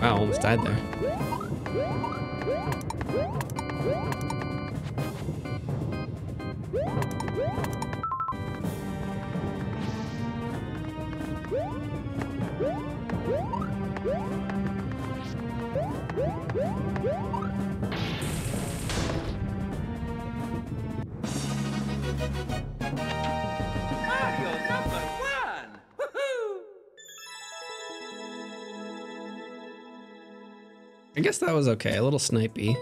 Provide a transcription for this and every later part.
Wow, almost died there. I guess that was okay. A little snipey.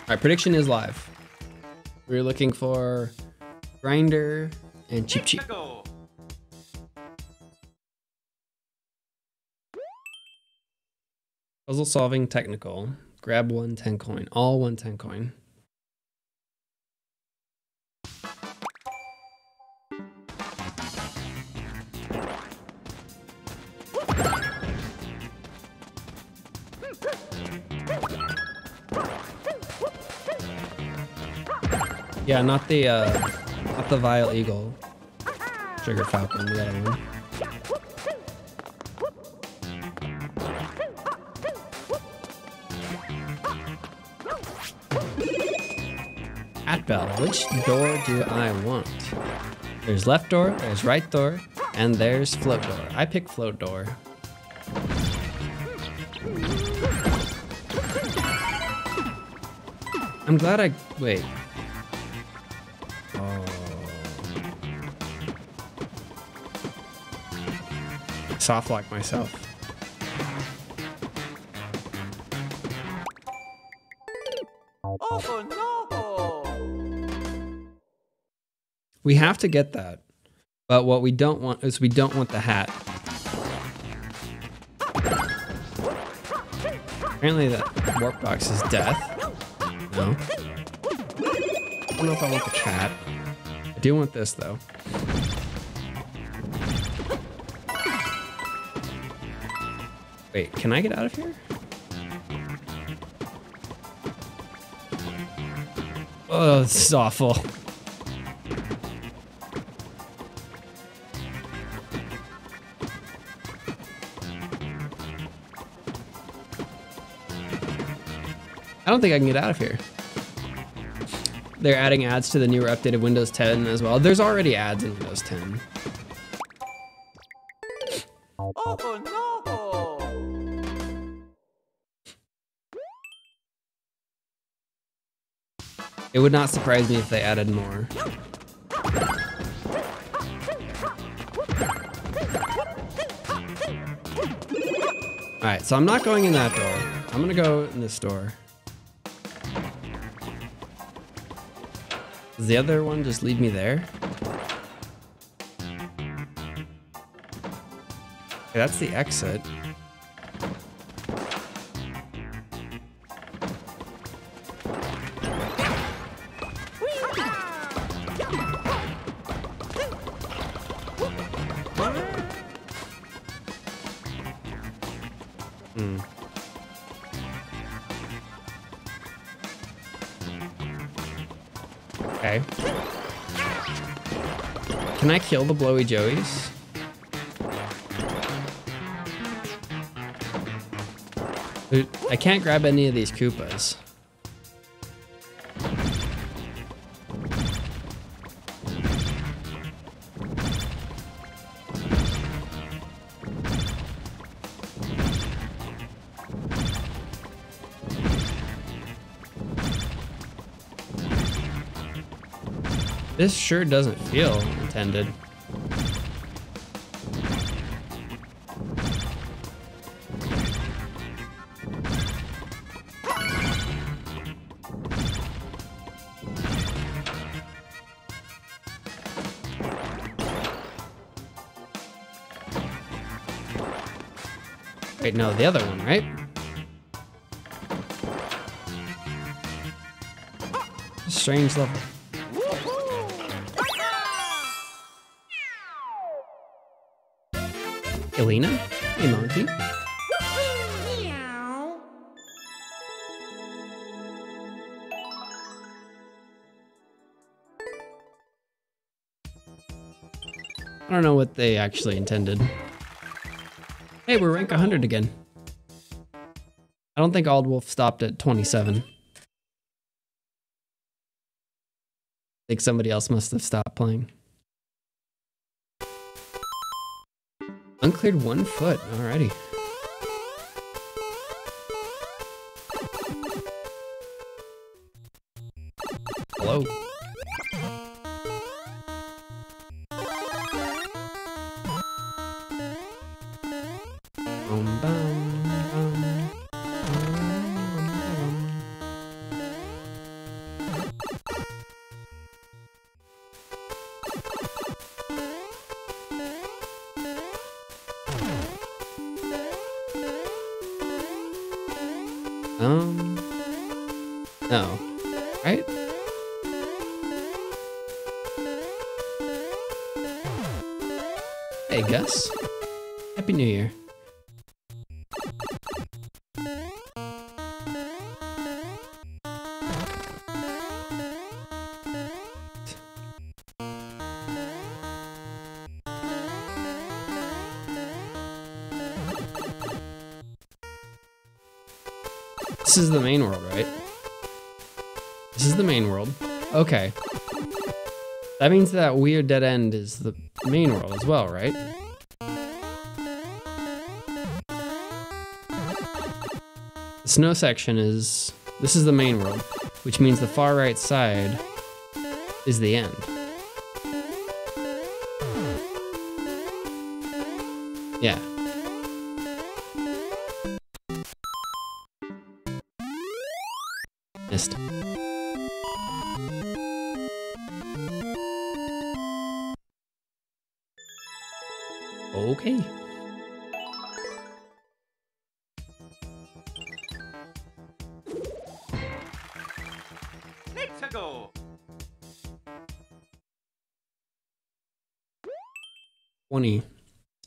Alright, prediction is live. We're looking for Grinder and Cheep Cheep. Puzzle solving technical. Grab one 10 coin. All one 10 coin. Yeah, not the uh not the Vile Eagle. Sugar Falcon, the other one. At Bell, which door do I want? There's left door, there's right door, and there's float door. I pick float door. I'm glad I wait. Soft lock myself. Oh no! We have to get that. But what we don't want is we don't want the hat. Apparently that warp box is death. No. I don't know if I want the cat. I do want this though. Wait, can I get out of here? Oh, this is awful. I don't think I can get out of here. They're adding ads to the newer updated Windows 10 as well. There's already ads in Windows 10. It would not surprise me if they added more. Alright, so I'm not going in that door. I'm gonna go in this door. Does the other one just lead me there? Okay, that's the exit. Kill the blowy joeys? I can't grab any of these Koopas. This sure doesn't feel intended. Wait, no, the other one, right? Strange level. Elena, a monkey. I don't know what they actually intended. Hey, we're rank 100 again. I don't think Aldwolf stopped at 27. I think somebody else must have stopped playing. Uncleared one foot, alrighty. That that weird dead end is the main world as well, right? The snow section is... This is the main world, which means the far right side is the end.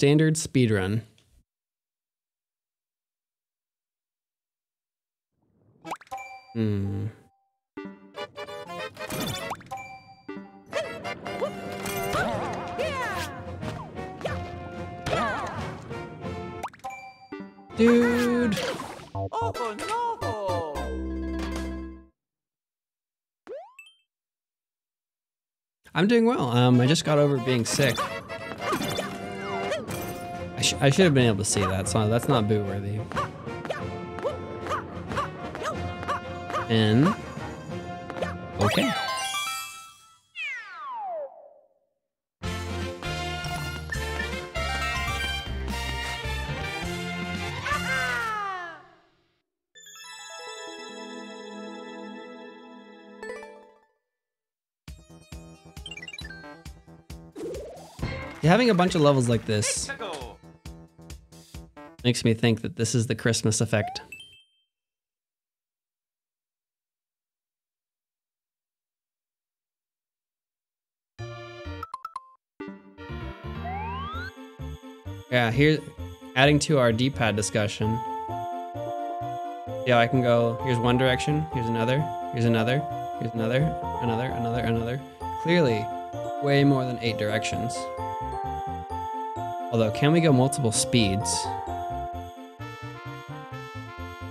Standard speedrun. Hmm. Dude. Oh no. I'm doing well. Um, I just got over being sick. I, sh- I should have been able to see that, so that's not boo worthy. And okay. Having a bunch of levels like this. Makes me think that this is the Christmas effect. Yeah, here, adding to our D-pad discussion. Yeah, I can go, here's one direction, here's another, here's another, here's another, another, another, another. Clearly, way more than eight directions. Although, can we go multiple speeds?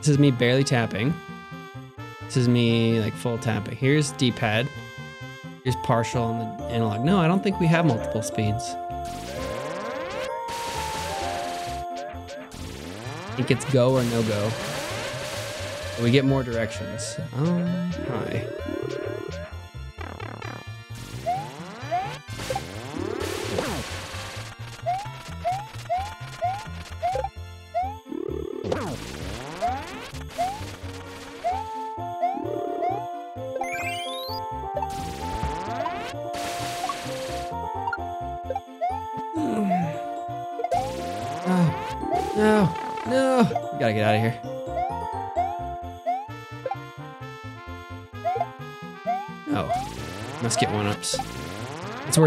This is me barely tapping. This is me like full tapping. Here's D-pad. Here's partial on the analog. No, I don't think we have multiple speeds. I think it's go or no go. We get more directions. Um, hi.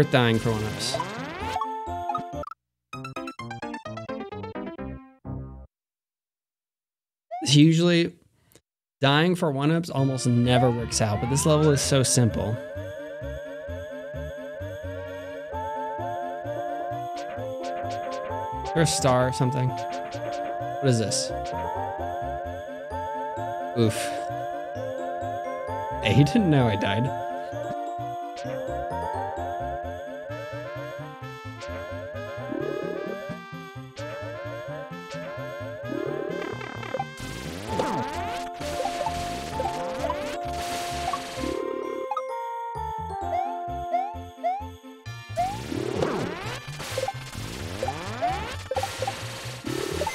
Worth dying for one ups. Usually, dying for one ups almost never works out, but this level is so simple. there a star or something? What is this? Oof. Hey, he didn't know I died.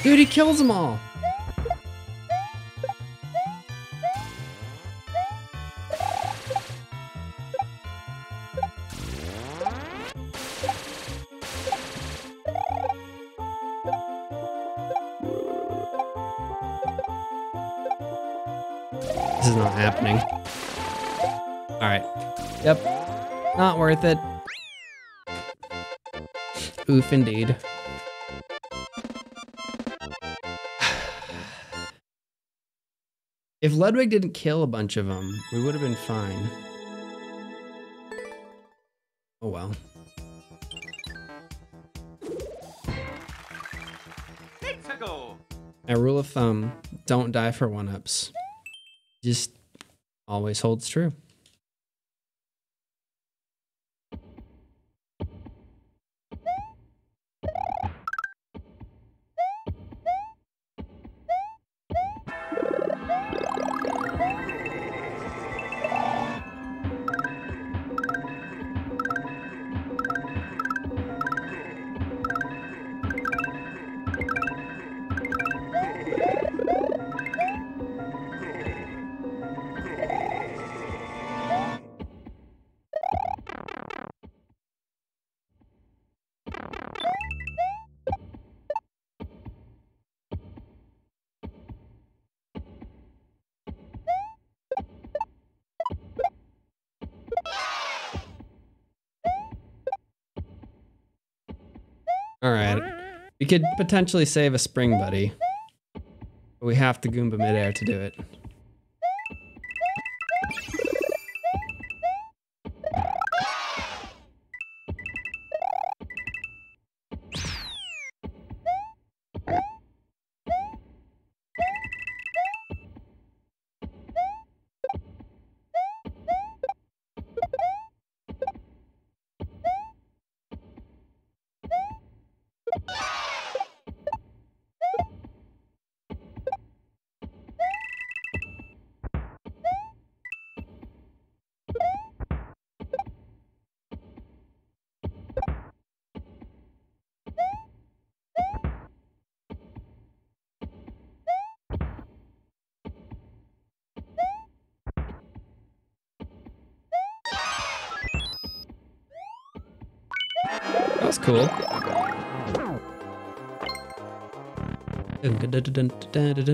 Dude, he kills them all. This is not happening. All right. Yep. Not worth it. Oof, indeed. If Ludwig didn't kill a bunch of them, we would have been fine. Oh well. A rule of thumb, don't die for one-ups. Just always holds true. Could potentially save a spring buddy. But we have to Goomba midair to do it.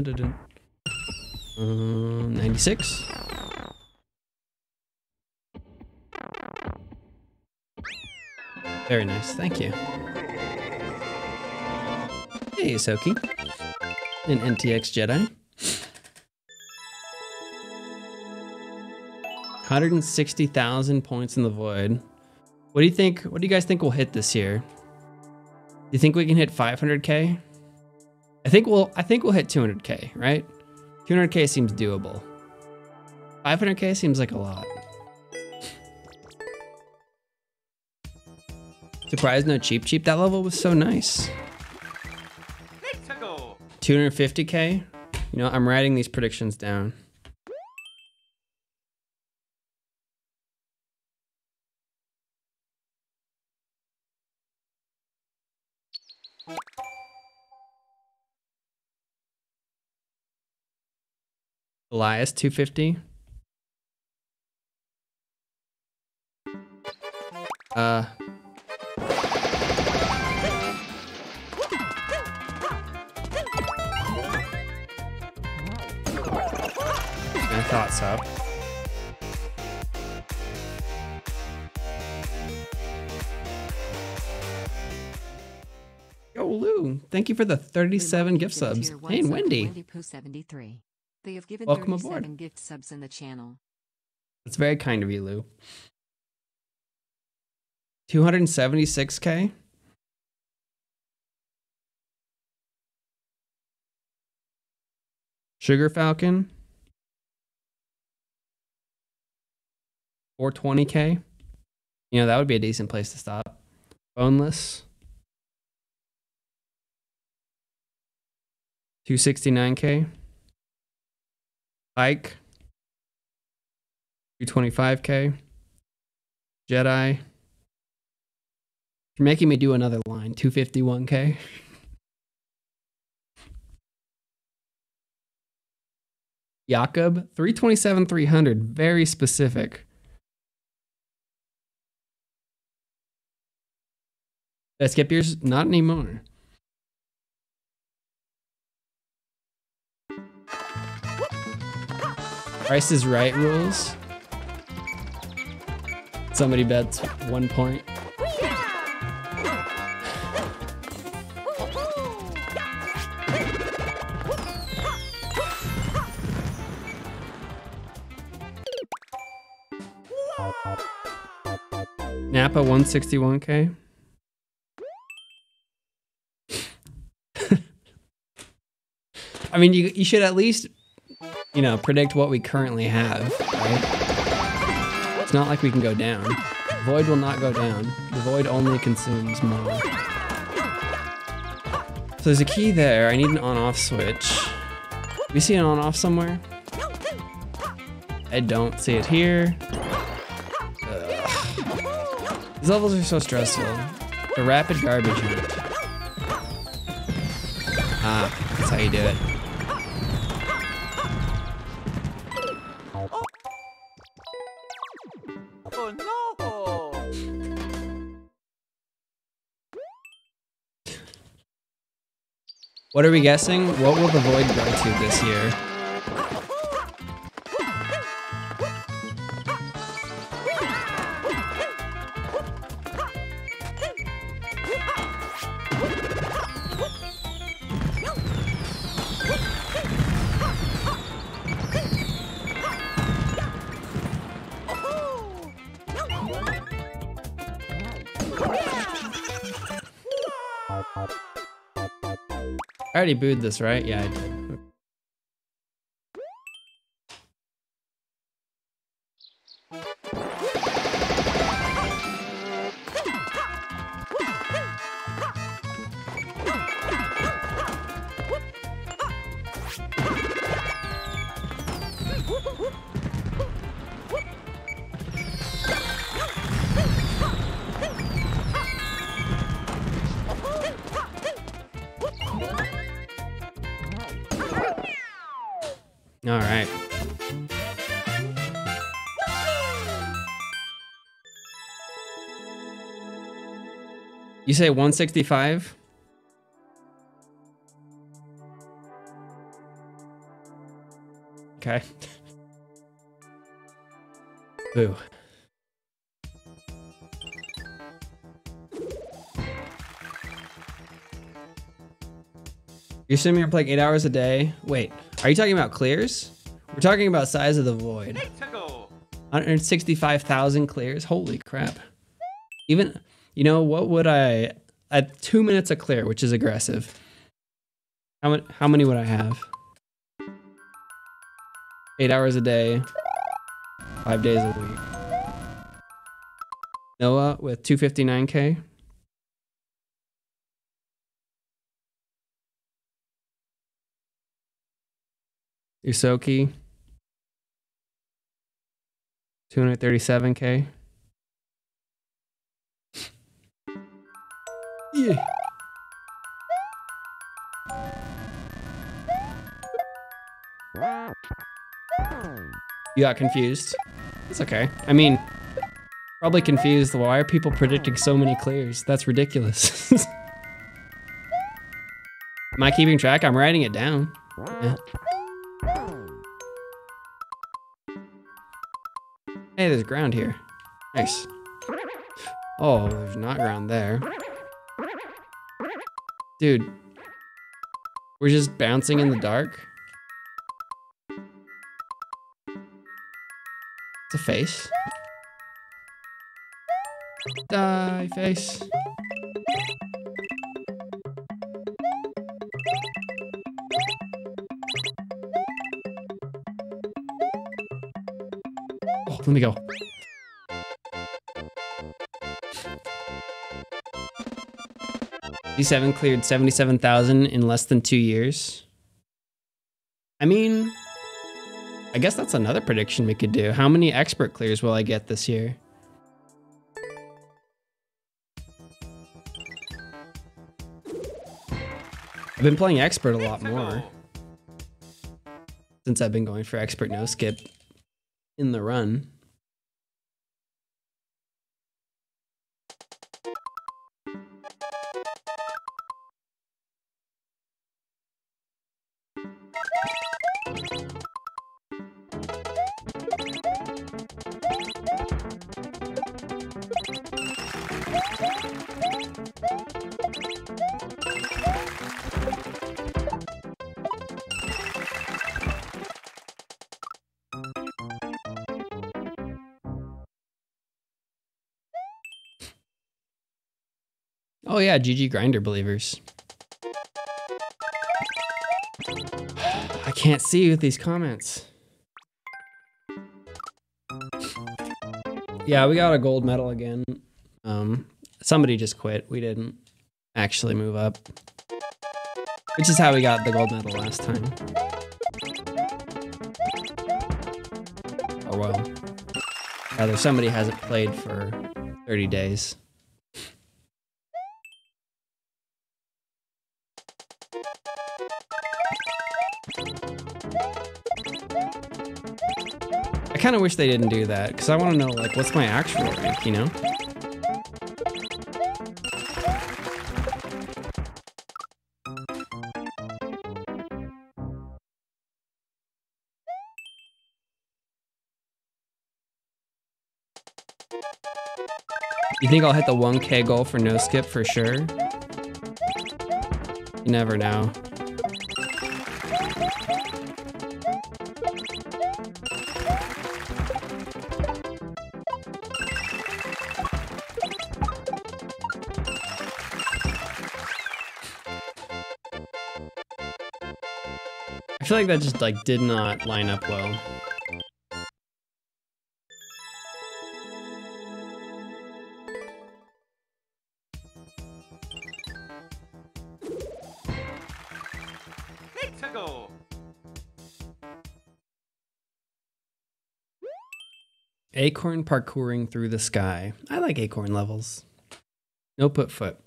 Dun, dun. Um, 96. Very nice, thank you. Hey, Soki. An NTX Jedi. 160,000 points in the void. What do you think? What do you guys think we'll hit this year? Do you think we can hit 500k? I think we'll. I think we'll hit 200k. Right? 200k seems doable. 500k seems like a lot. Surprised no cheep cheep. That level was so nice. 250k. You know, I'm writing these predictions down. Elias 250. Uh I thought so. Yo, Lou, thank you for the 37 gift subs. Hey, and Wendy. Wendy Pooh 73. They have given Welcome 37 aboard. gift subs in the channel. That's very kind of you, Lou. 276k? Sugar Falcon? 420k? You know, that would be a decent place to stop. Boneless? 269k? Ike. 225k. Jedi. You're making me do another line. 251k. Jakob, 327 300. Very specific. Did I skip yours? Not anymore. Price is right rules. Somebody bets one point. Napa 161k. I mean, you you should at least, you know, predict what we currently have, right? It's not like we can go down. Void will not go down. The void only consumes more. So there's a key there. I need an on-off switch. We see an on-off somewhere? I don't see it here. Ugh. These levels are so stressful. The rapid garbage hunt. Ah, that's how you do it. What are we guessing? What will the void go to this year? Already booed this, right? Yeah, I did. Say 165? Okay. Boo. You're assuming you're playing eight hours a day? Wait, are you talking about clears? We're talking about size of the void. 165,000 clears. Holy crap. Even, you know, what would I, at two minutes a clear, which is aggressive. How many, how many would I have? Eight hours a day, five days a week. Noah with 259K. Usoki. 237k. You got confused. It's okay. I mean, probably confused. Why are people predicting so many clears? That's ridiculous. Am I keeping track? I'm writing it down. Yeah. Hey, there's ground here. Nice. Oh, there's not ground there. Dude. We're just bouncing in the dark? It's a face. Die, face. Oh, let me go. D7 cleared 77,000 in less than two years. I mean, I guess that's another prediction we could do. How many expert clears will I get this year? I've been playing expert a lot more since I've been going for expert no skip in the run. Oh yeah, GG Grinder believers. I can't see with these comments. Yeah, we got a gold medal again. Um, somebody just quit. We didn't actually move up. Which is how we got the gold medal last time. Oh well, rather somebody hasn't played for 30 days. I kind of wish they didn't do that because I want to know like what's my actual rank, you know? You think I'll hit the 1k goal for no skip for sure? You never know. I feel like that just like did not line up well. Acorn parkouring through the sky. I like acorn levels. No put foot.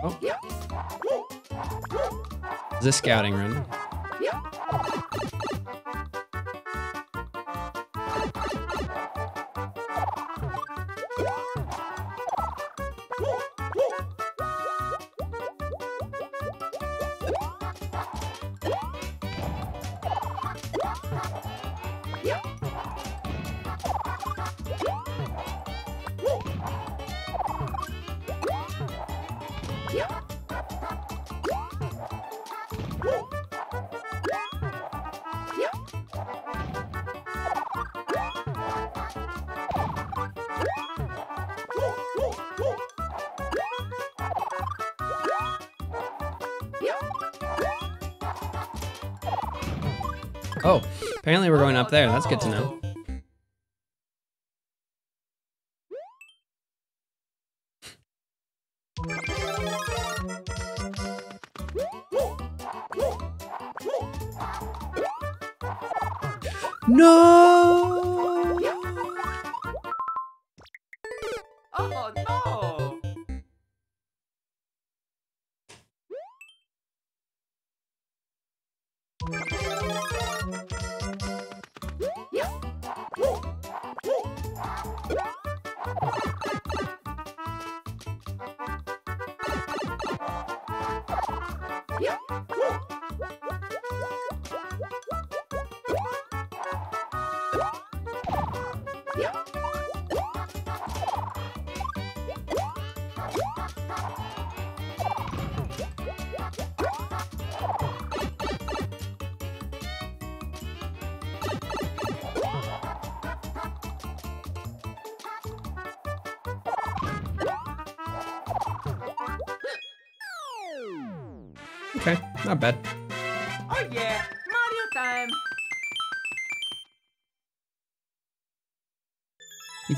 Oh. Is this scouting run? Oh, apparently we're going up there. That's good to know.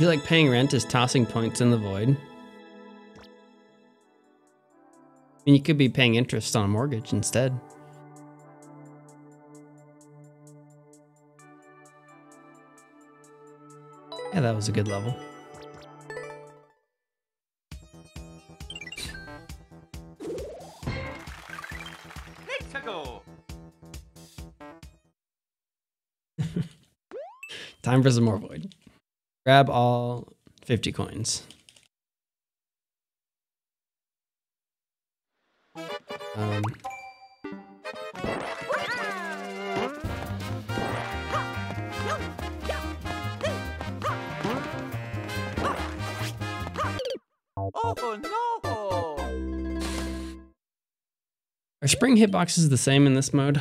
Feel like paying rent is tossing points in the void? I mean, you could be paying interest on a mortgage instead. Yeah, that was a good level. Time for some more void. Grab all 50 coins. Um, Oh no. are spring hitboxes the same in this mode?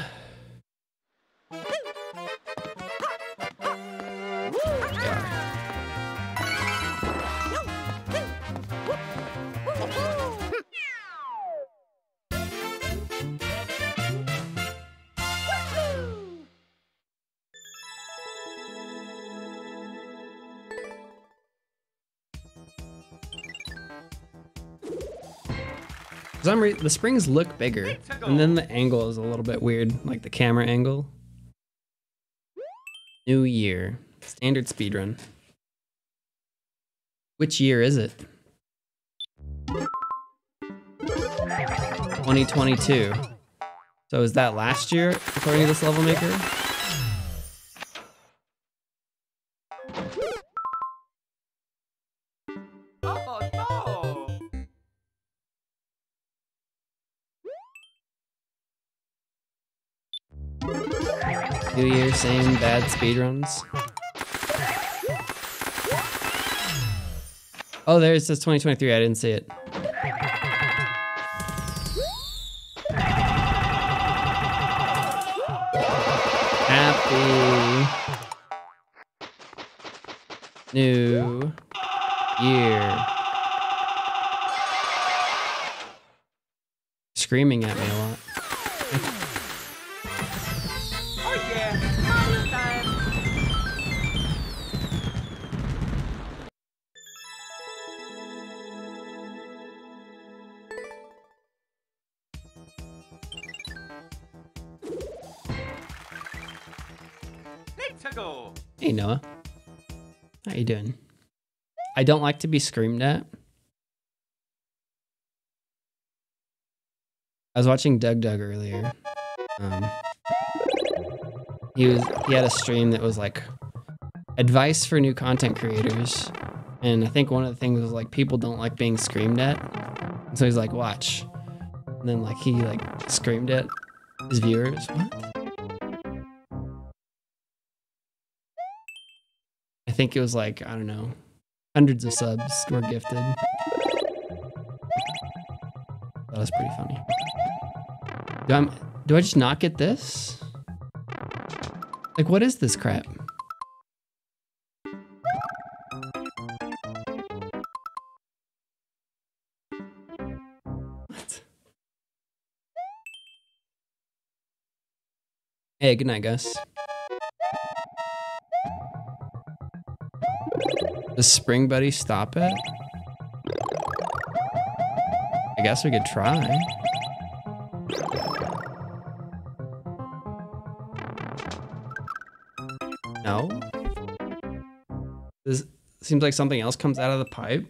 Some reason, the springs look bigger, and then the angle is a little bit weird, like the camera angle. New year, standard speedrun. Which year is it? 2022. So is that last year, according to this level maker? Same bad speedruns. Oh, there it says 2023. I didn't see it. Happy New Year. Screaming at me a lot. I don't like to be screamed at. I was watching DougDoug earlier. Um, he was he had a stream that was like advice for new content creators, and I think one of the things was like people don't like being screamed at, and so he's like, watch, and then like he like screamed at his viewers. What? I think it was like, I don't know, hundreds of subs were gifted. That was pretty funny. Do I, do I just not get this? Like, what is this crap? What? Hey, good night, Gus. Does Spring Buddy stop it? I guess we could try. No? This seems like something else comes out of the pipe.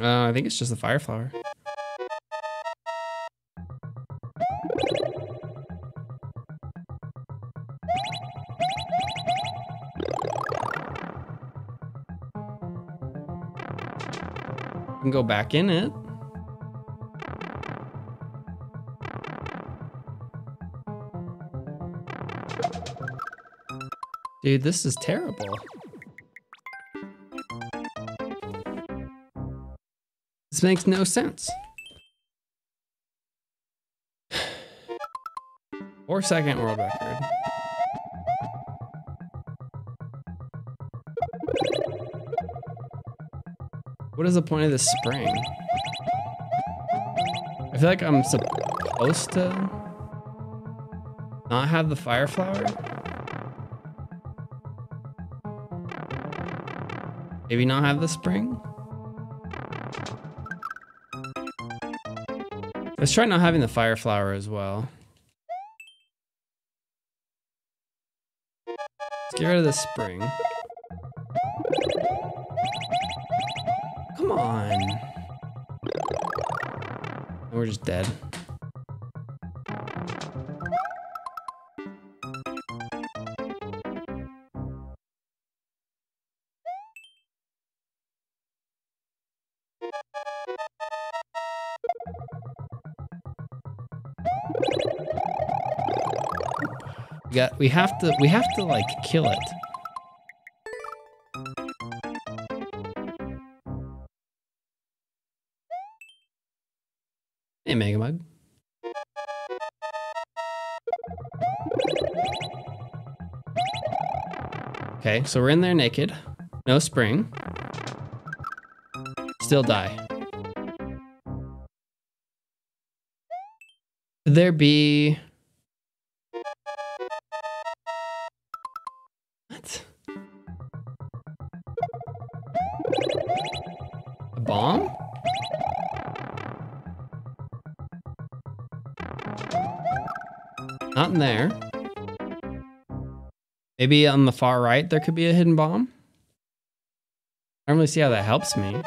Uh, I think it's just the fire flower. Go back in it. Dude, this is terrible. This makes no sense. Four second world record. What is the point of this spring? I feel like I'm supposed to Not have the fire flower? Maybe not have the spring? Let's try not having the fire flower as well. Let's get rid of the spring. On. We're just dead. We got we have to we have to like kill it. So we're in there naked. No spring. Still die. Could there be What? A bomb? Not in there. Maybe on the far right there could be a hidden bomb? I don't really see how that helps me.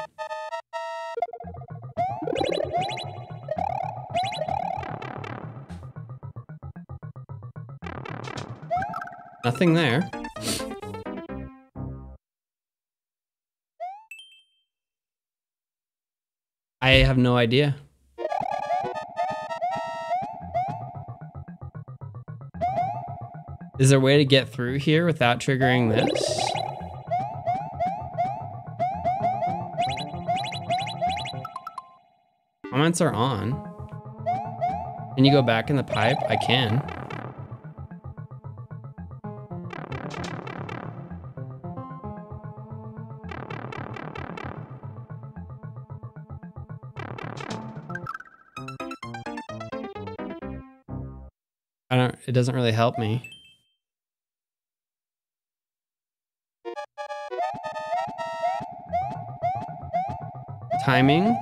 Nothing there. I have no idea. Is there a way to get through here without triggering this? Comments are on. Can you go back in the pipe? I can. I don't, it doesn't really help me. Timing?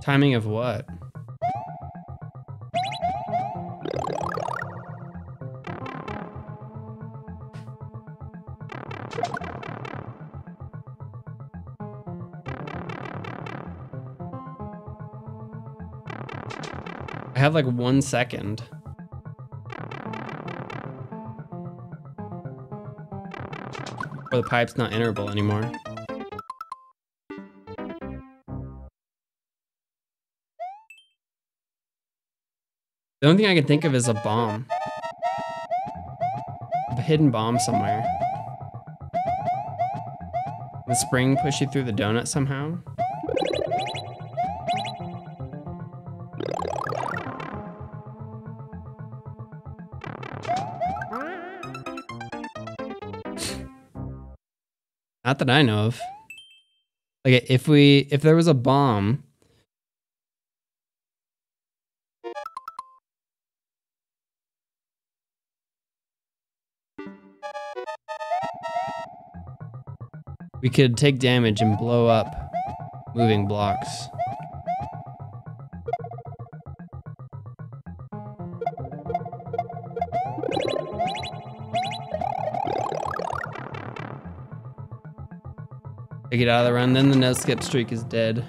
Timing of what? I have like one second. Or the pipe's not enterable anymore. The only thing I can think of is a bomb. A hidden bomb somewhere. The spring push you through the donut somehow? Not that I know of. Like if we if there was a bomb we could take damage and blow up moving blocks. It out of the run, then the no skip streak is dead.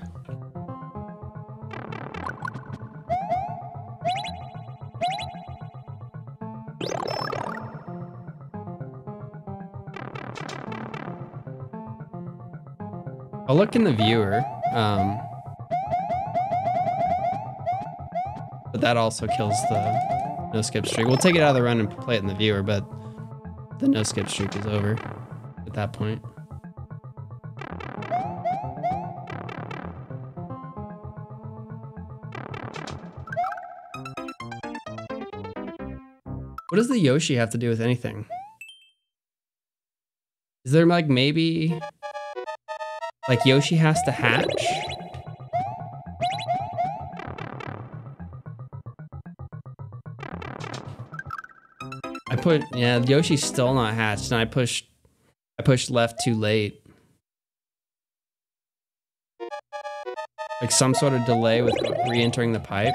Look in the viewer. Um, but that also kills the no skip streak. We'll take it out of the run and play it in the viewer, but the no skip streak is over at that point. What does the Yoshi have to do with anything? Is there like maybe like Yoshi has to hatch? I put yeah, Yoshi's still not hatched, and I pushed I pushed left too late. Like some sort of delay with re-entering the pipe.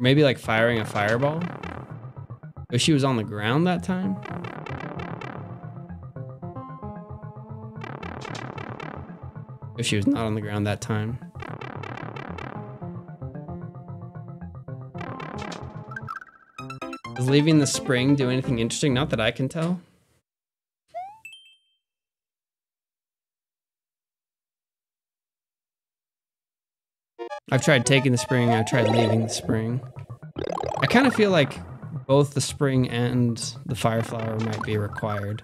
Maybe like firing a fireball. Yoshi was on the ground that time. Yoshi was not on the ground that time. Does leaving the spring do anything interesting? Not that I can tell. I've tried taking the spring, I've tried leaving the spring. I kind of feel like both the spring and the fire flower might be required.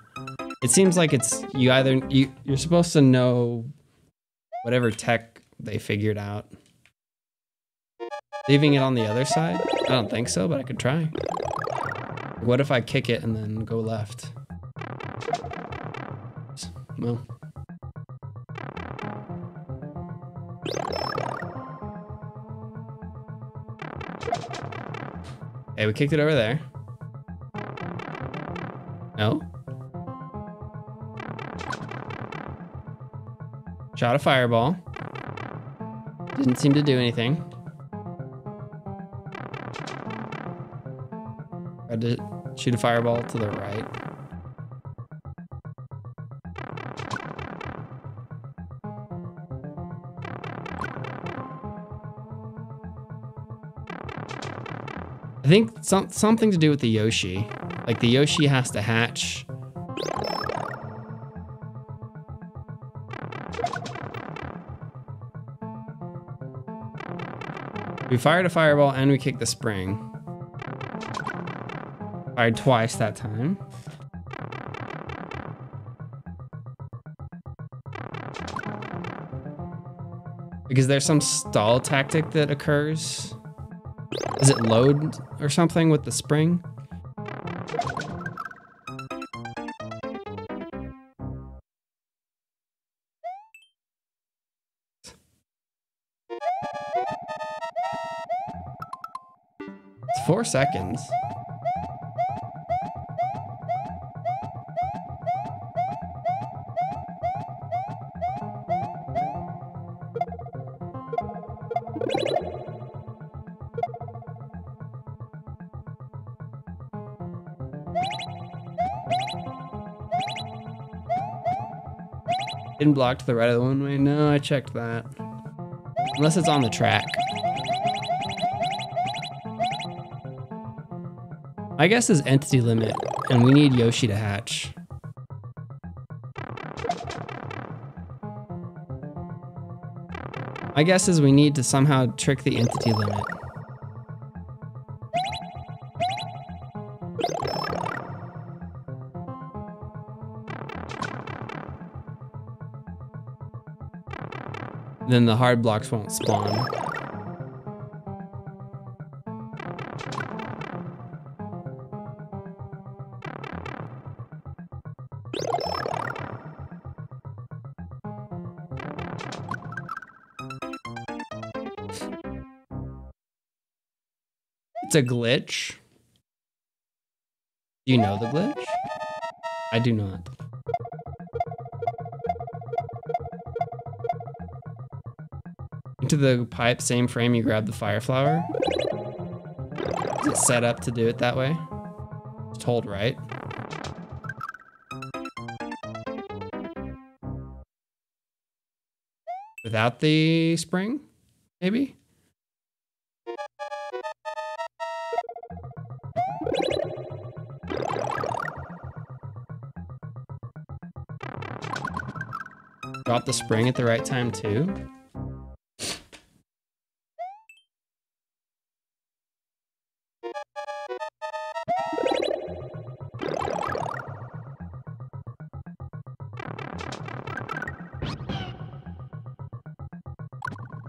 It seems like it's you either you you're supposed to know whatever tech they figured out. Leaving it on the other side? I don't think so, but I could try. What if I kick it and then go left? Well. Hey, we kicked it over there. No? Shot a fireball. Didn't seem to do anything. Tried to shoot a fireball to the right. I think some something to do with the Yoshi. Like the Yoshi has to hatch. We fired a fireball and we kicked the spring. Fired twice that time. Because there's some stall tactic that occurs. Is it load or something with the spring? Seconds. Didn't block to the right of the one way. No, I checked that. Unless it's on the track. My guess is entity limit, and we need Yoshi to hatch. My guess is we need to somehow trick the entity limit. Then the hard blocks won't spawn. It's a glitch. Do you know the glitch? I do not. Into the pipe, same frame, you grab the fire flower. Is it set up to do it that way? Just hold right. Without the spring, maybe? The spring at the right time too.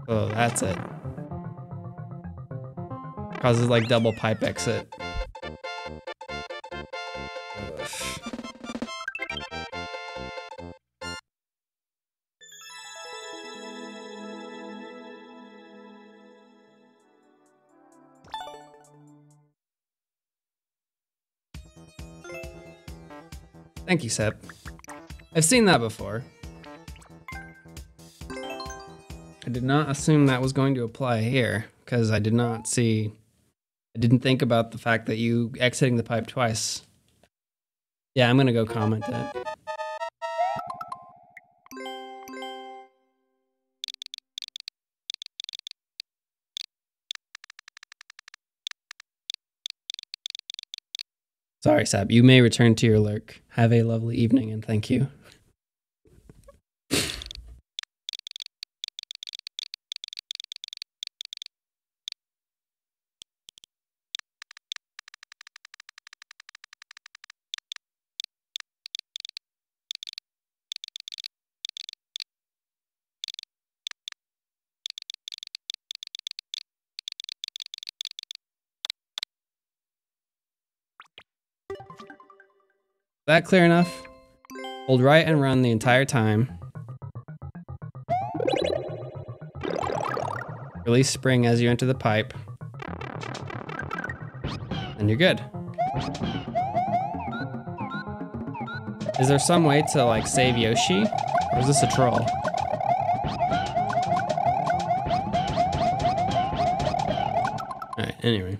Oh, that's it. Causes like double pipe exit. Thank you, Sep. I've seen that before. I did not assume that was going to apply here because I did not see, I didn't think about the fact that you exiting the pipe twice. Yeah, I'm to go comment that. Sorry, Sab. You may return to your lurk. Have a lovely evening and thank you. That clear enough? Hold right and run the entire time. Release spring as you enter the pipe. And you're good. Is there some way to like save Yoshi? Or is this a troll? Alright, anyway.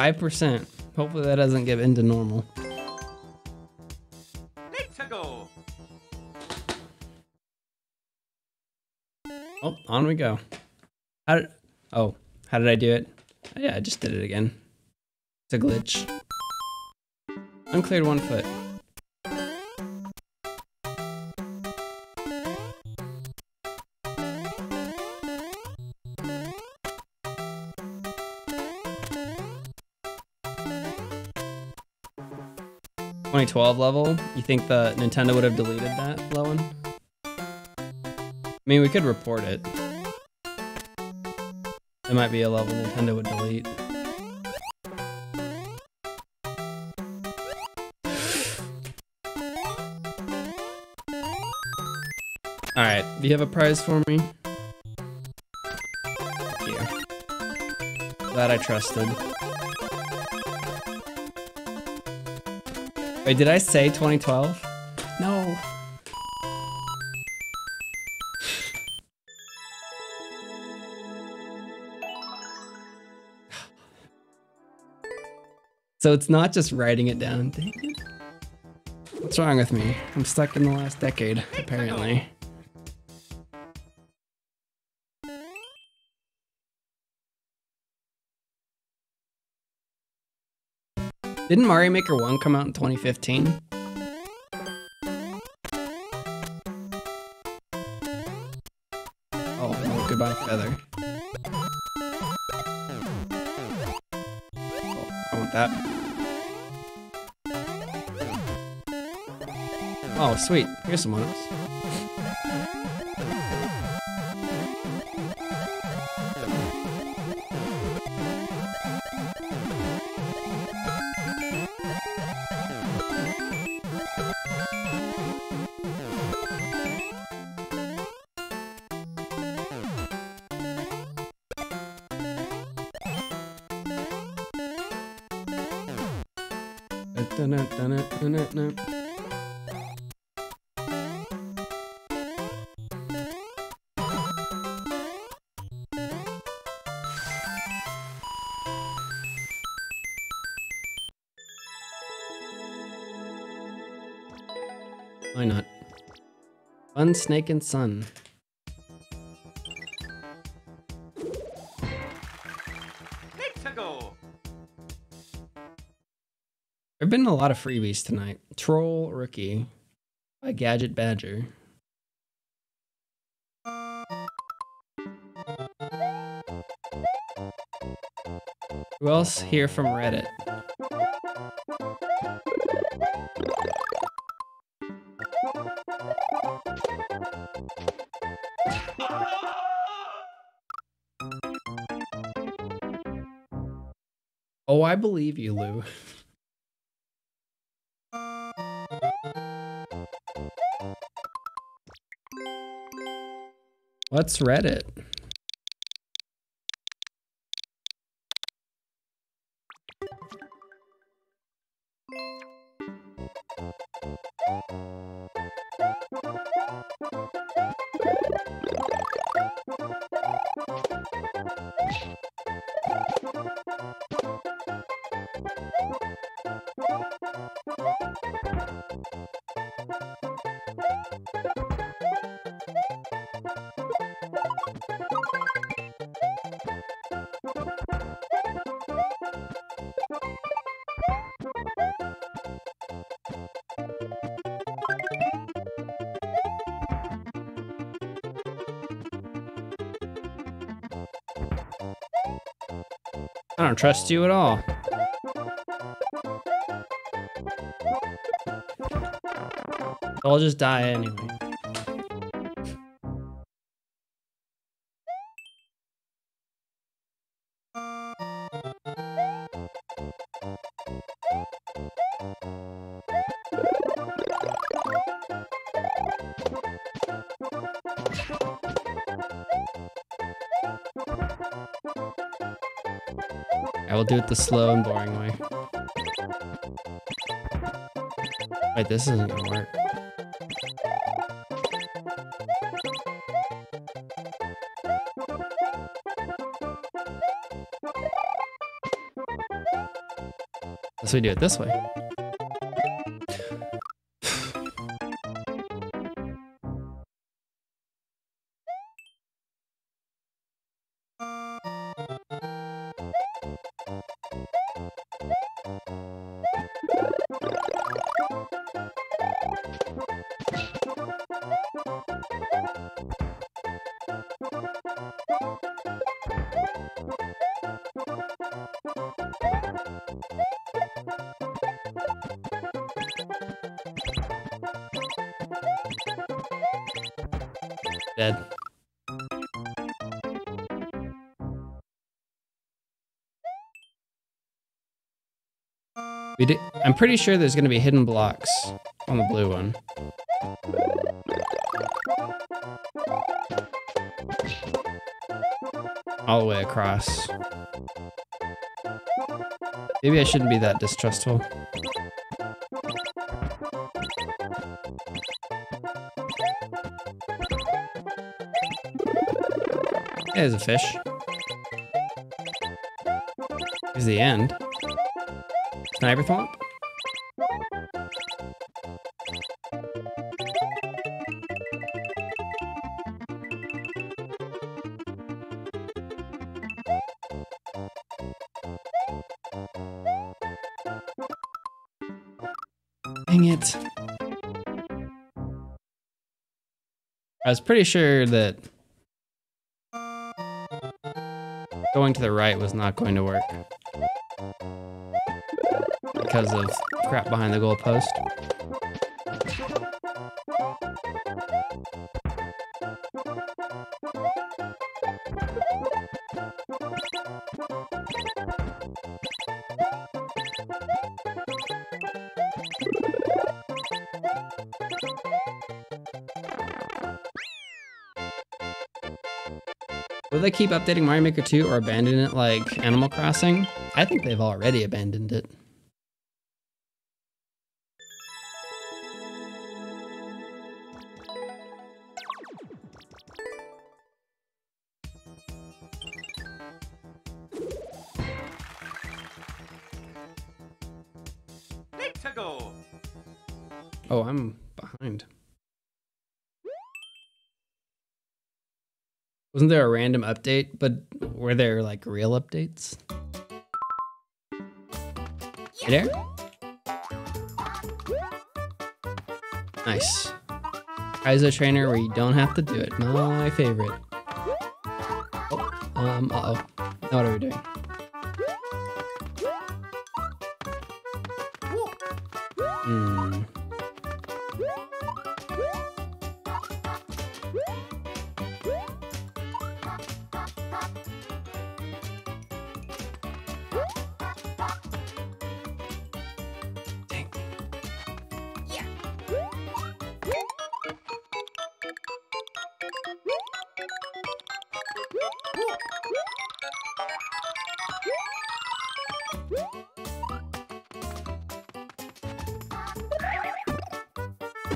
Five percent. Hopefully that doesn't get into normal. Let's go. Oh, on we go. How did, oh, how did I do it? Yeah, I just did it again. It's a glitch. Uncleared one foot. Twenty twelve level. You think the Nintendo would have deleted that, Lowen? I mean, we could report it. It might be a level Nintendo would delete. Alright, do you have a prize for me? You. Glad I trusted. Wait, did I say 2012? No. So it's not just writing it down. Dang it. What's wrong with me? I'm stuck in the last decade, apparently. Didn't Mario Maker 1 come out in 2015? Oh, goodbye, Feather. Oh, I want that. Oh, sweet. Here's someone else. Snake and Sun. There have been a lot of freebies tonight. Troll Rookie by Gadget Badger. Who else here from Reddit? I believe you, Lou. What's Reddit? Trust you at all. I'll just die anyway. The slow and boring way. Wait, this isn't gonna work. Let's we do it this way. Dead. We I'm pretty sure there's to be hidden blocks on the blue one. All the way across. Maybe I shouldn't be that distrustful. There's a fish. Here's the end. Sniper thwomp? Dang it. I was pretty sure that going to the right was not going to work because of crap behind the goalpost. Keep updating Mario Maker 2 or abandon it like Animal Crossing? I think they've already abandoned it. There a random update, but were there like real updates? Hey there? Nice. Kaizo trainer where you don't have to do it. My favorite. Oh, um, uh-oh. Now what are we doing? Hmm.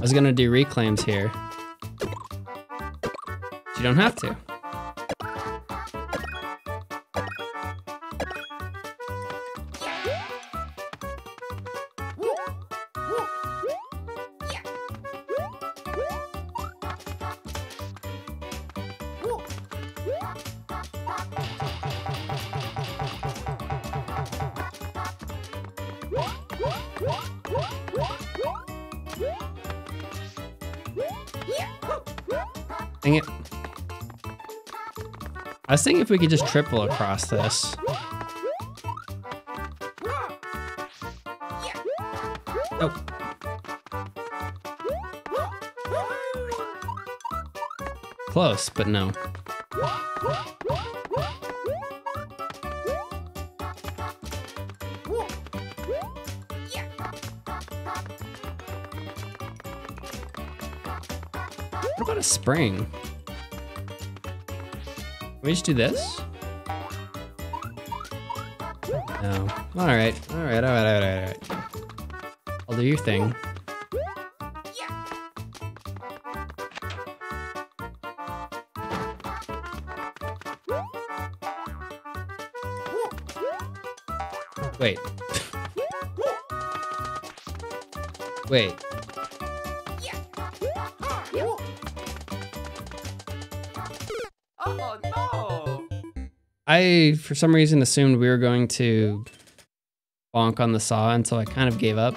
Was gonna do reclaims here. You don't have to. Was if we could just triple across this. Close, but no. What about a spring? We just do this? No. Alright, alright, alright, alright, alright. I'll do your thing. Wait. Wait. I, for some reason, assumed we were going to bonk on the saw until I kind of gave up.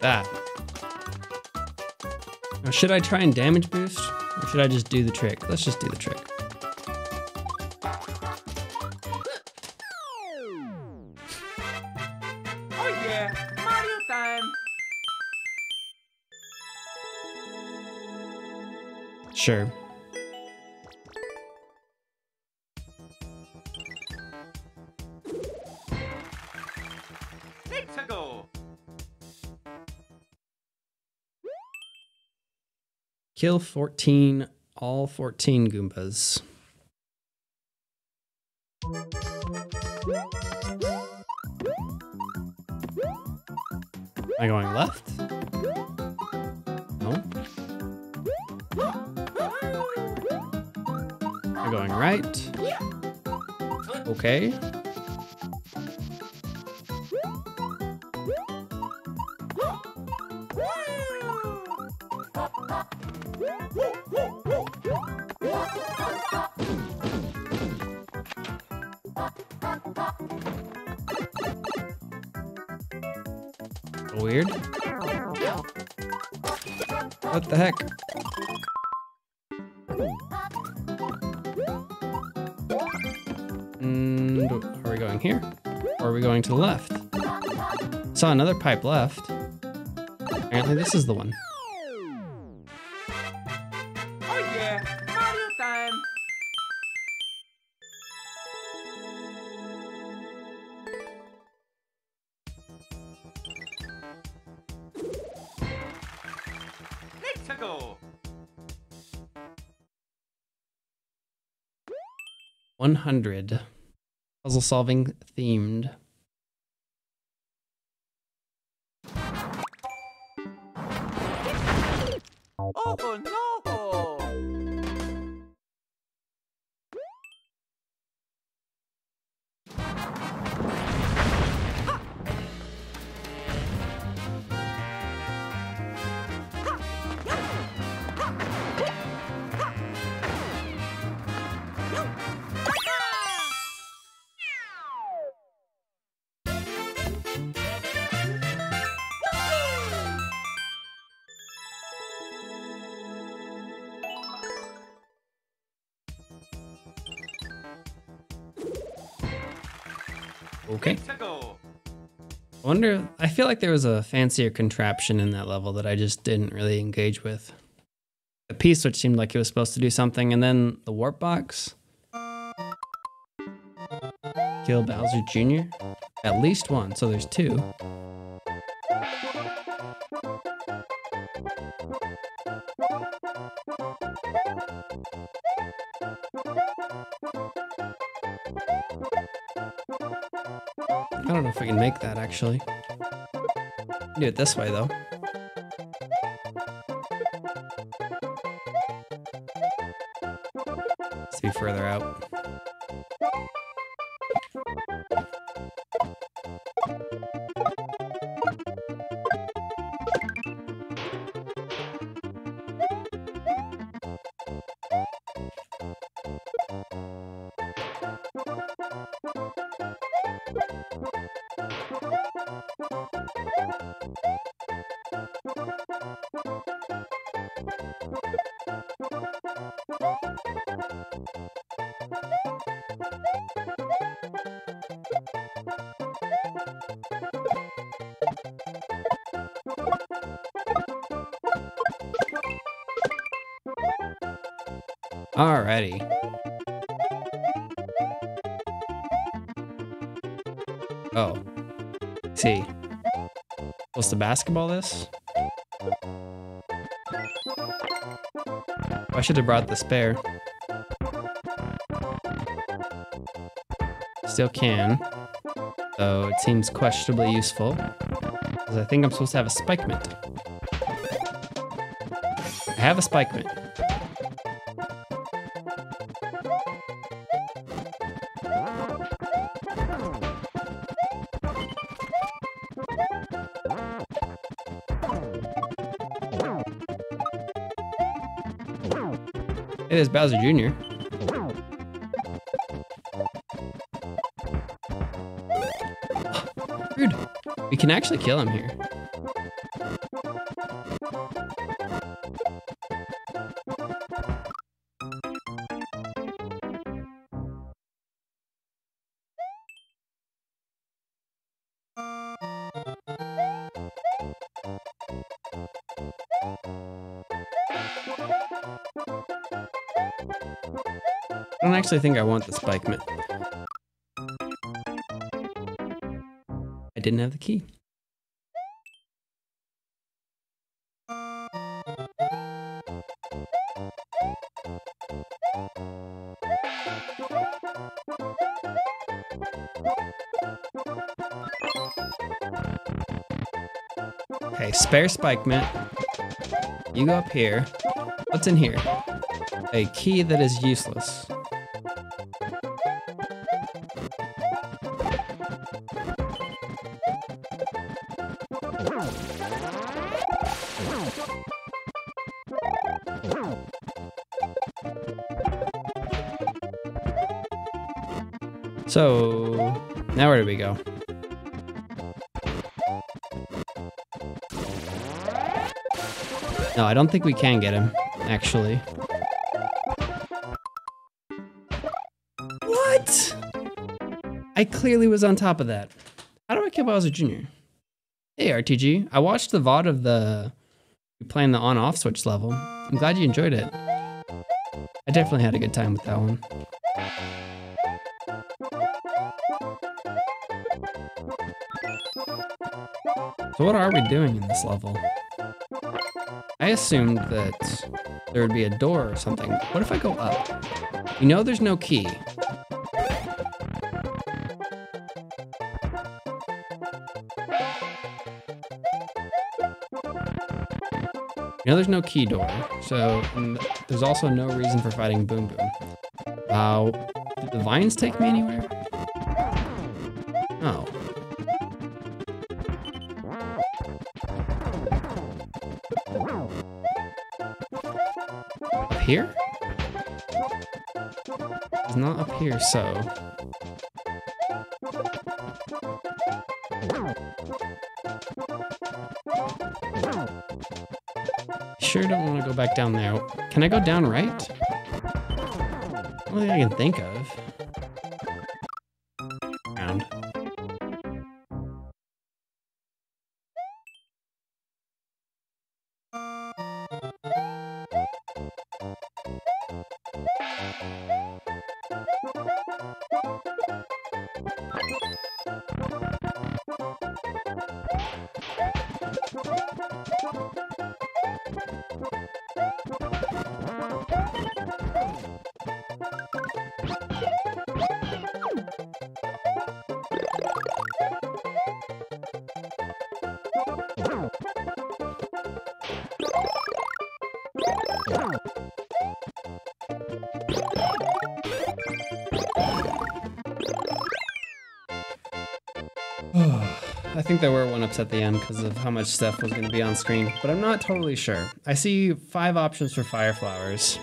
That. Now, should I try and damage boost? Or should I just do the trick? Let's just do the trick. Oh yeah! Mario time! Sure. Kill 14, all 14 Goombas. Am I going left? No. Am I going right? Okay. Saw another pipe left. Apparently this is the one. Oh yeah! Mario time! Let's go! One hundred. Puzzle solving themed. Okay. I wonder, I feel like there was a fancier contraption in that level that I just didn't really engage with. The piece which seemed like it was supposed to do something, and then the warp box. Kill Bowser Jr. At least one, so there's two. Can make that actually. Do it this way though. Let's be further out. Basketball this? I should have brought the spare. Still can. Though it seems questionably useful. Because I think I'm supposed to have a spike mint. I have a spike mint. It is Bowser Jr. Rude. We can actually kill him here. Actually think I want the spike mitt. I didn't have the key. Okay, spare spike mitt. You go up here. What's in here? A key that is useless. So, now where do we go? No, I don't think we can get him, actually. What? I clearly was on top of that. How do I kill Bowser Jr.? Hey, RTG. I watched the VOD of the playing the on-off switch level. I'm glad you enjoyed it. I definitely had a good time with that one. So what are we doing in this level? I assumed that there would be a door or something. What if I go up? You know there's no key. You know there's no key door, so there's also no reason for fighting Boom Boom. Uh, did the vines take me anywhere? Here, so. Sure don't want to go back down there. Can I go down right? Only thing I can think of. There were one ups at the end because of how much stuff was going to be on screen, but I'm not totally sure. I see five options for fire flowers.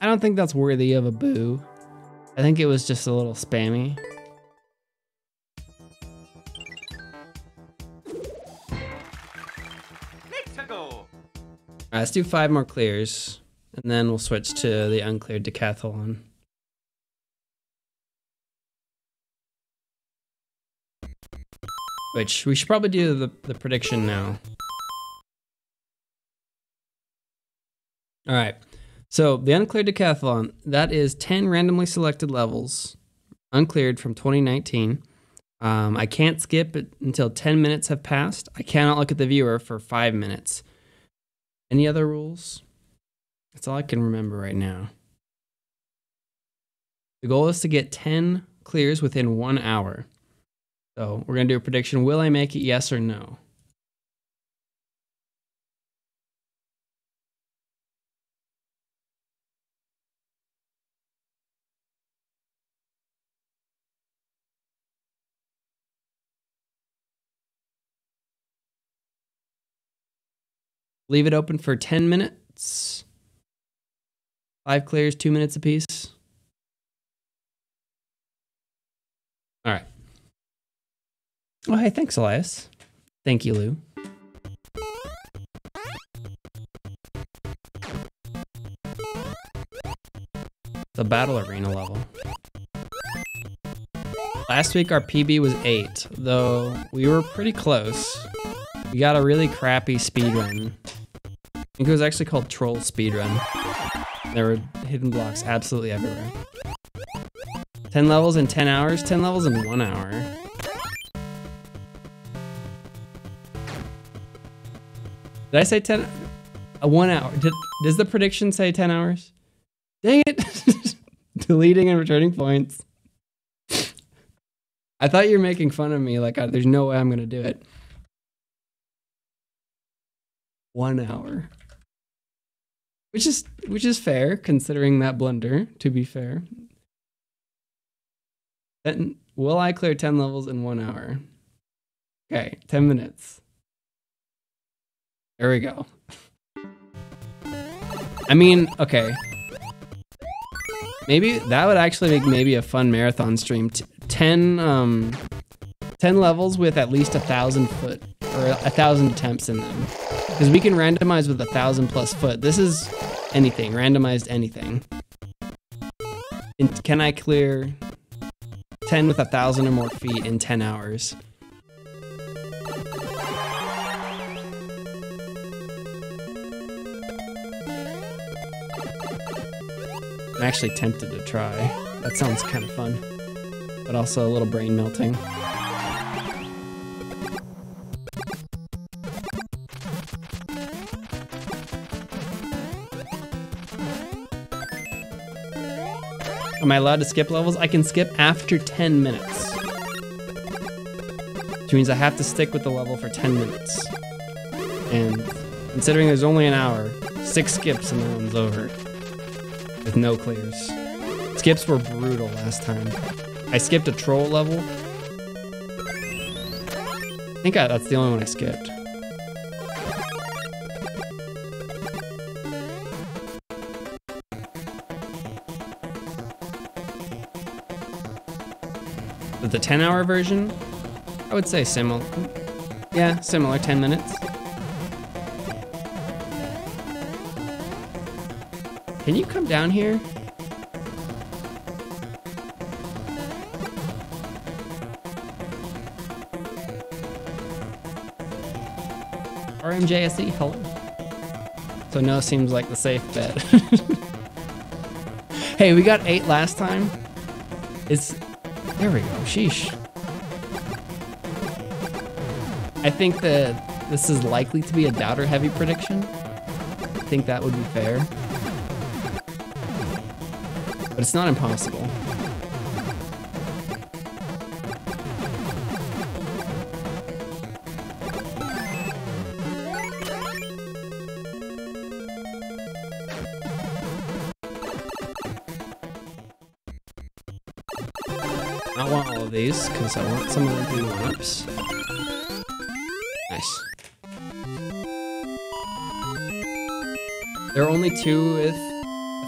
I don't think that's worthy of a boo. I think it was just a little spammy. Let's go. All right, let's do five more clears, and then we'll switch to the uncleared decathlon. Which we should probably do the, the prediction now. All right. So the uncleared decathlon, that is 10 randomly selected levels, uncleared from 2019. Um, I can't skip it until 10 minutes have passed. I cannot look at the viewer for five minutes. Any other rules? That's all I can remember right now. The goal is to get 10 clears within one hour. So we're going to do a prediction. Will I make it? Yes or no? Leave it open for 10 minutes. Five clears, two minutes apiece. All right. Oh, hey, thanks, Elias. Thank you, Lou. The battle arena level. Last week our PB was 8, though we were pretty close. We got a really crappy speed run. I think it was actually called Troll Speedrun. There were hidden blocks absolutely everywhere. 10 levels in 10 hours, 10 levels in 1 hour. Did I say 10? A 1 hour. Did, does the prediction say 10 hours? Dang it. Deleting and returning points. I thought you were making fun of me. Like, I, there's no way I'm going to do it. One hour which is which is fair considering that blunder. To be fair, then will I clear ten levels in one hour? Okay, ten minutes. There we go. I mean, okay. Maybe that would actually make maybe a fun marathon stream. T- 10, um, 10 levels with at least a thousand foot or a thousand attempts in them. Because we can randomize with a thousand plus foot. This is anything, randomized anything. And can I clear 10 with a thousand or more feet in 10 hours? I'm actually tempted to try. That sounds kind of fun, but also a little brain melting. Am I allowed to skip levels? I can skip after 10 minutes. Which means I have to stick with the level for 10 minutes. And considering there's only an hour, six skips and the one's over. With no clears. Skips were brutal last time. I skipped a troll level. I think I, that's the only one I skipped. But the 10 hour version, I would say similar. Yeah, similar, 10 minutes. Can you come down here? RMJSE, hello. So no seems like the safe bet. hey, we got eight last time. It's there we go. Sheesh. I think that this is likely to be a doubter heavy prediction. I think that would be fair. But it's not impossible. I want all of these because I want some of them to be one-ups. Nice. There are only two with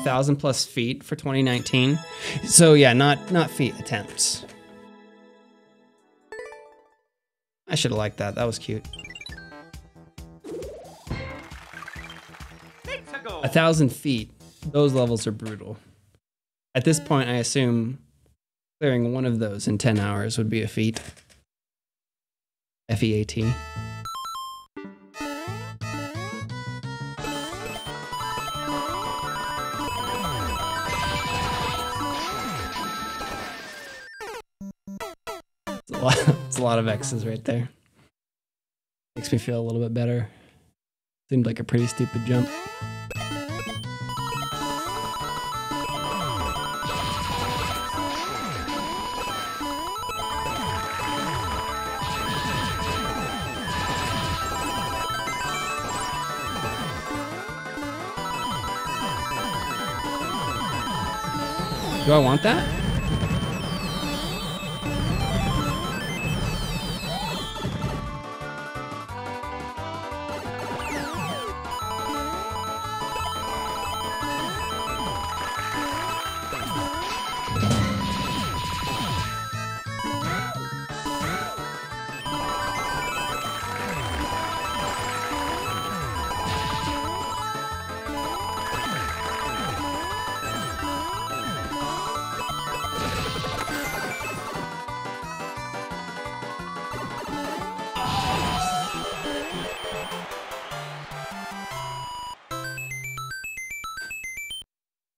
thousand plus feet for 2019. So yeah, not not feet attempts. I should have liked that. That was cute. A thousand feet. Those levels are brutal. At this point, I assume clearing one of those in 10 hours would be a feat. F lot, of X's right there. Makes me feel a little bit better. Seemed like a pretty stupid jump. Do I want that?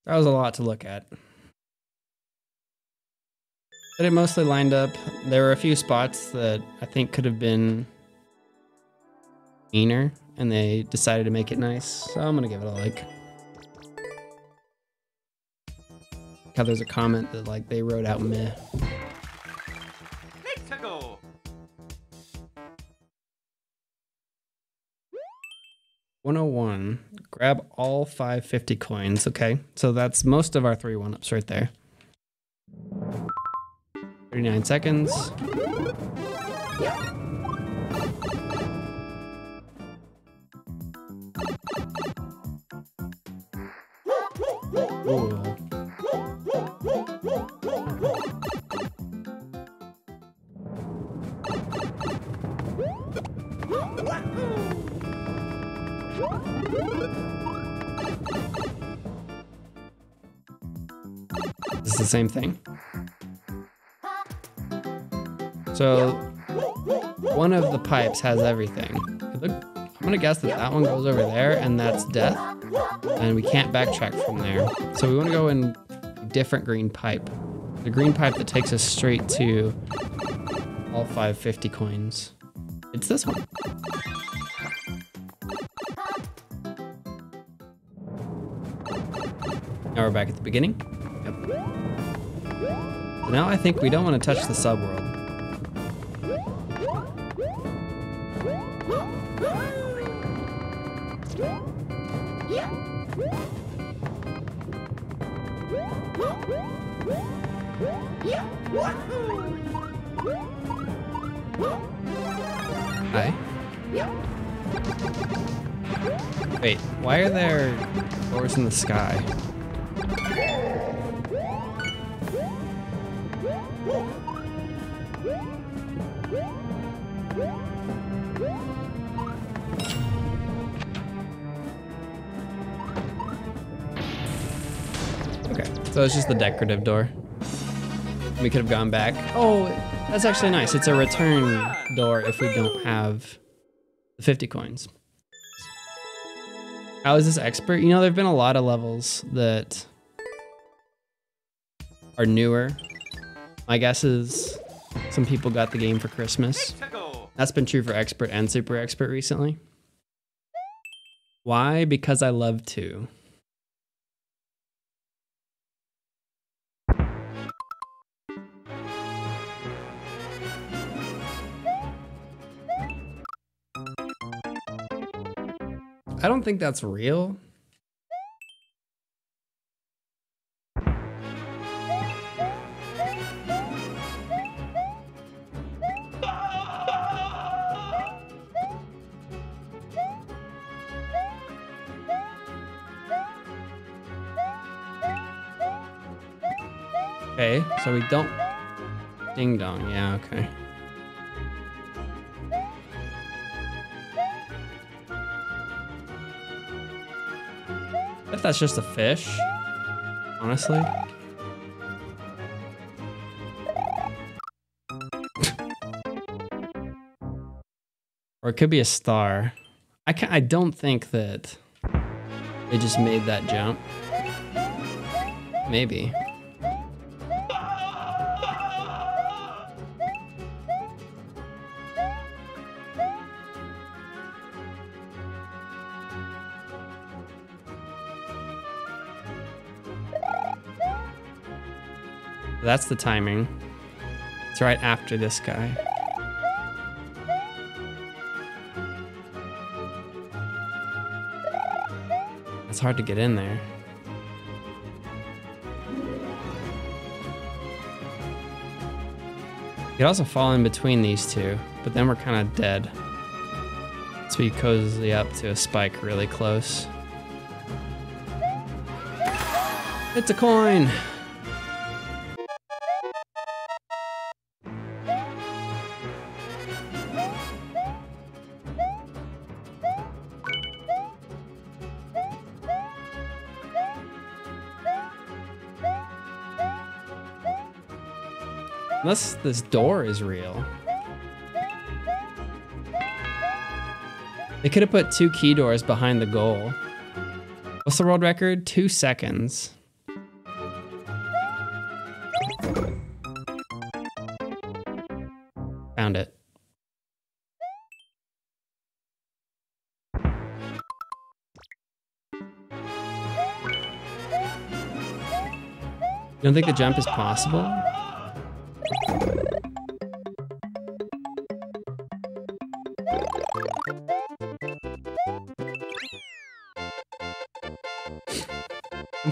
That was a lot to look at. But it mostly lined up. There were a few spots that I think could have been meaner, and they decided to make it nice. So I'm gonna give it a like. How there's a comment that like they wrote out meh. One oh one. Grab all 550 coins. Okay, so that's most of our three one ups right there. 39 seconds. This is the same thing. So one of the pipes has everything. I'm gonna guess that that one goes over there, and that's death, and we can't backtrack from there. So we want to go in a different green pipe, the green pipe that takes us straight to all 550 coins. It's this one. Now we're back at the beginning. Yep. Now I think we don't want to touch the subworld. Hi. Wait, why are there doors in the sky? So it's just the decorative door. We could have gone back. Oh, that's actually nice. It's a return door if we don't have the 50 coins. How is this expert? You know, there have been a lot of levels that are newer. My guess is some people got the game for Christmas. That's been true for expert and super expert recently. Why? Because I love to. I don't think that's real. Okay, so we don't... Ding dong, yeah, okay. That's just a fish, honestly. or it could be a star. I can I don't think that they just made that jump. Maybe. That's the timing. It's right after this guy. It's hard to get in there. You could also fall in between these two, but then we're kind of dead. So we cozy up to a spike really close. It's a coin! Unless this door is real. They could have put two key doors behind the goal. What's the world record? Two seconds. Found it. You don't think the jump is possible?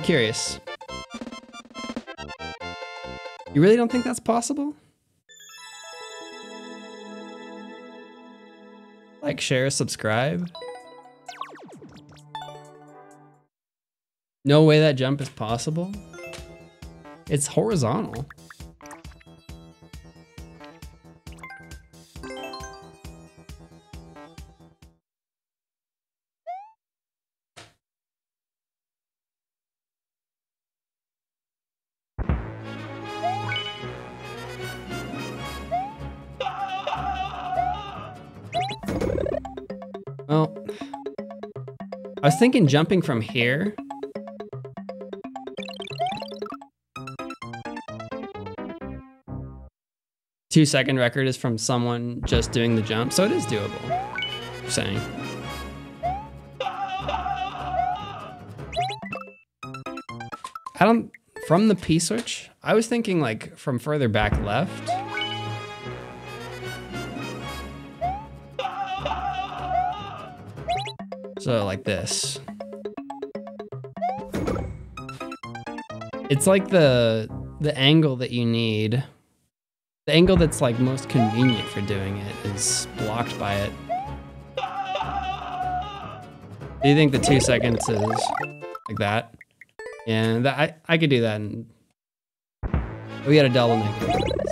Curious. You really don't think that's possible? Like, share, subscribe. No way that jump is possible? It's horizontal. Was thinking jumping from here. Two second record is from someone just doing the jump, so it is doable. Just saying. I don't, from the P switch, I was thinking like from further back left. So like this. It's like the the angle that you need. The angle that's like most convenient for doing it is blocked by it. Do you think the two seconds is like that? Yeah, that I, I could do that. And we got a double negative.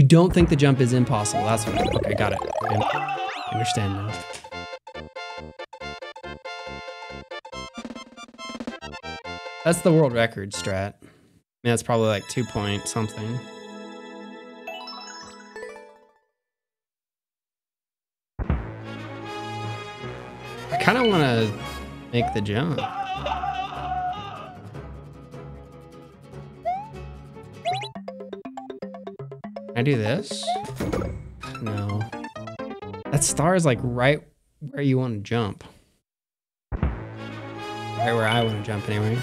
You don't think the jump is impossible. That's what I, okay, got it. I understand now. That's the world record strat. Yeah, it's probably like two point something. I kind of want to make the jump. I do this? No. That star is like right where you want to jump. Right where I want to jump anyway.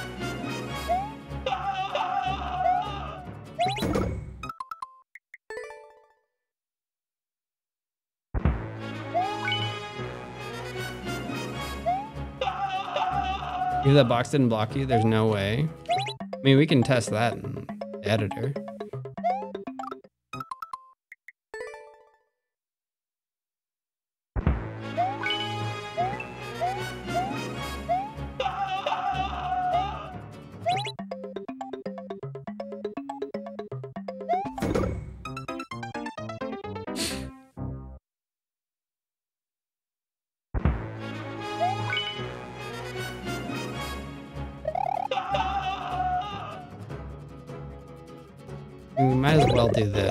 If that box didn't block you, there's no way. I mean, we can test that in the editor.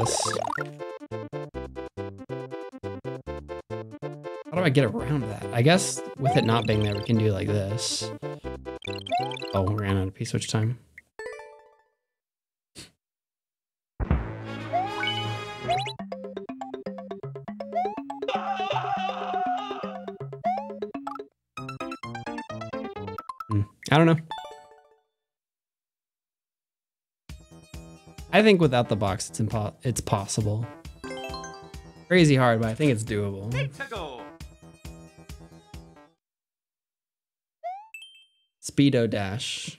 How do I get around that? I guess with it not being there, we can do like this. Oh, we ran out of P-switch time. Hmm, I don't know. I think without the box, it's impo- it's possible. Crazy hard, but I think it's doable. Speedo dash.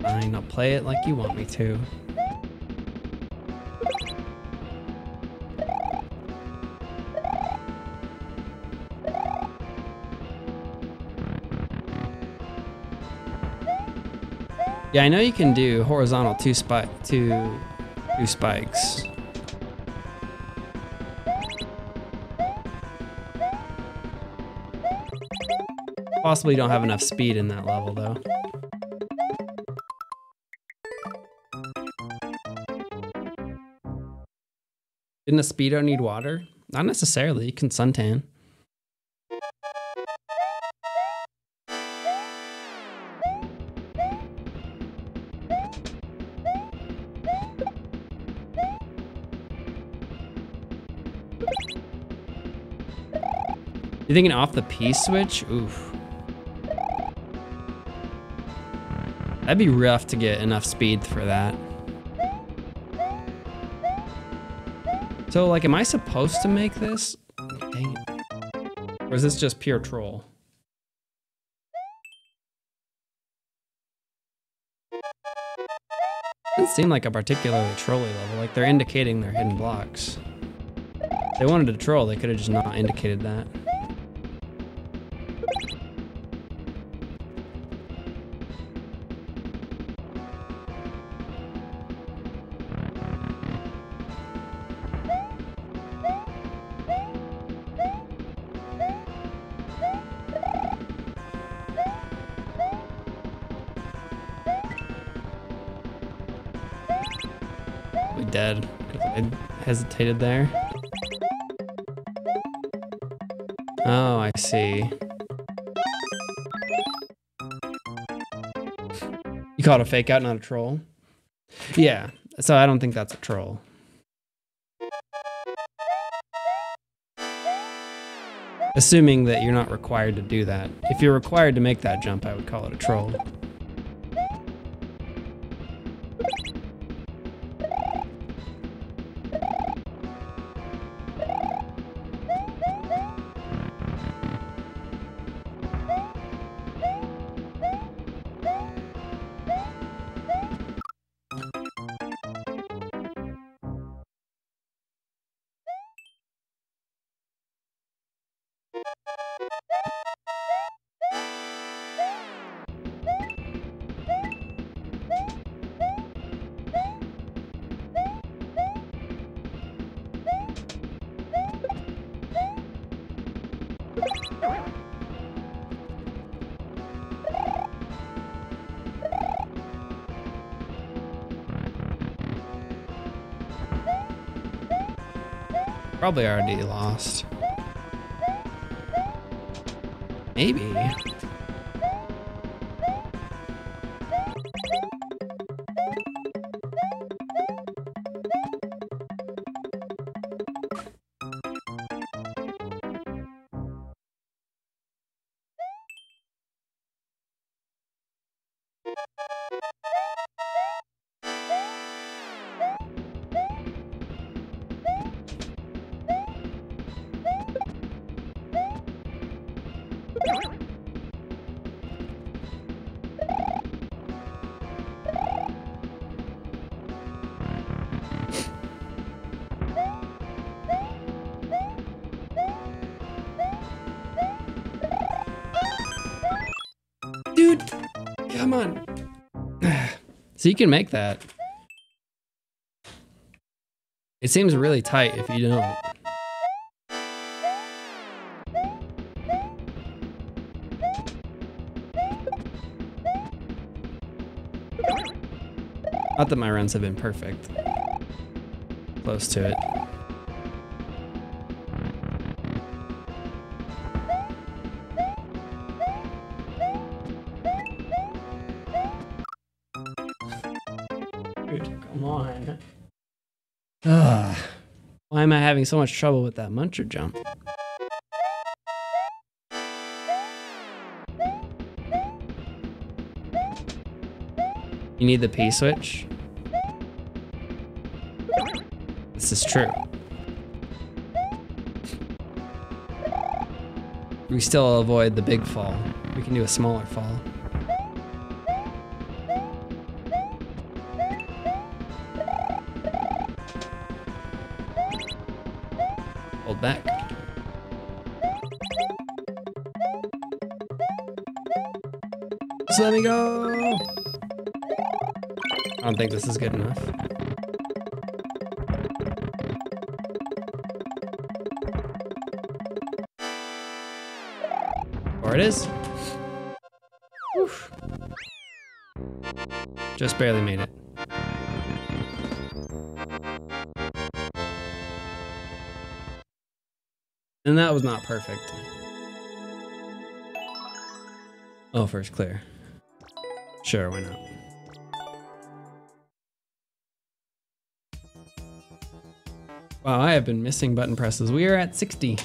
Fine, I'll play it like you want me to. Yeah, I know you can do horizontal two spike two two spikes. Possibly don't have enough speed in that level though. Didn't a speedo need water? Not necessarily. You can suntan. You thinking off the P switch? Oof. That'd be rough to get enough speed for that. So, like, am I supposed to make this? Dang it. Or is this just pure troll? Doesn't seem like a particularly trolly level. Like, they're indicating their hidden blocks. If they wanted to troll, they could have just not indicated that. Hesitated there. Oh, I see. You call it a fake out, not a troll? Yeah, so I don't think that's a troll. Assuming that you're not required to do that. If you're required to make that jump, I would call it a troll. Probably already lost. Maybe. So you can make that. It seems really tight if you don't. Not that my runs have been perfect. Close to it. Having so much trouble with that muncher jump? You need the P switch? This is true. We still avoid the big fall. We can do a smaller fall. Think this is good enough. Or it is. Oof. Just barely made it. And that was not perfect. Oh, first clear. Sure, why not? Wow, I have been missing button presses. We are at 60.